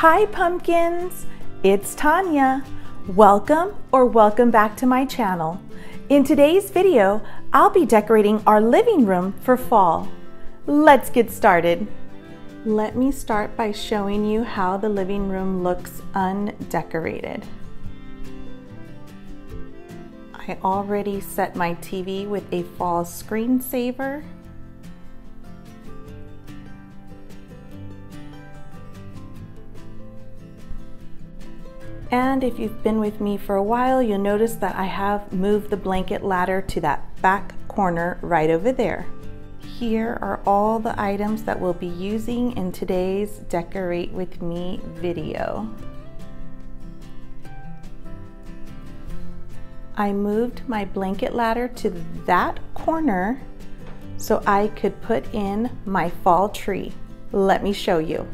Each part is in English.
Hi pumpkins, it's Taña. Welcome or welcome back to my channel. In today's video, I'll be decorating our living room for fall. Let's get started. Let me start by showing you how the living room looks undecorated. I already set my TV with a fall screensaver. And if you've been with me for a while, you'll notice that I have moved the blanket ladder to that back corner right over there. Here are all the items that we'll be using in today's Decorate With Me video. I moved my blanket ladder to that corner so I could put in my fall tree. Let me show you.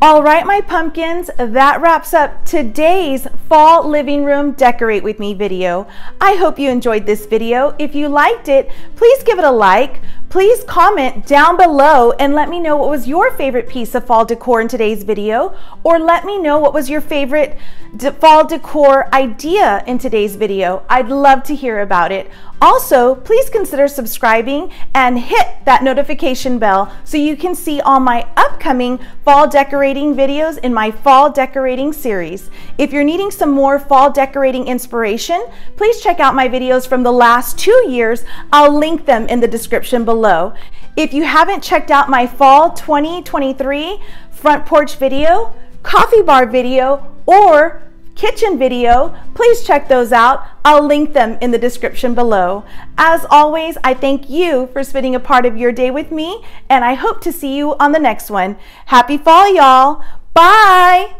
All right, my pumpkins, that wraps up today's fall living room decorate with me video. I hope you enjoyed this video. If you liked it, please give it a like. Please comment down below and let me know what was your favorite piece of fall decor in today's video, or let me know what was your favorite fall decor idea in today's video. I'd love to hear about it. Also, please consider subscribing and hit that notification bell so you can see all my upcoming fall decorating videos in my fall decorating series. If you're needing some more fall decorating inspiration, please check out my videos from the last two years. I'll link them in the description below. If you haven't checked out my fall 2023 front porch video, coffee bar video, or kitchen video, please check those out. I'll link them in the description below. As always, I thank you for spending a part of your day with me, and I hope to see you on the next one. Happy fall, y'all. Bye.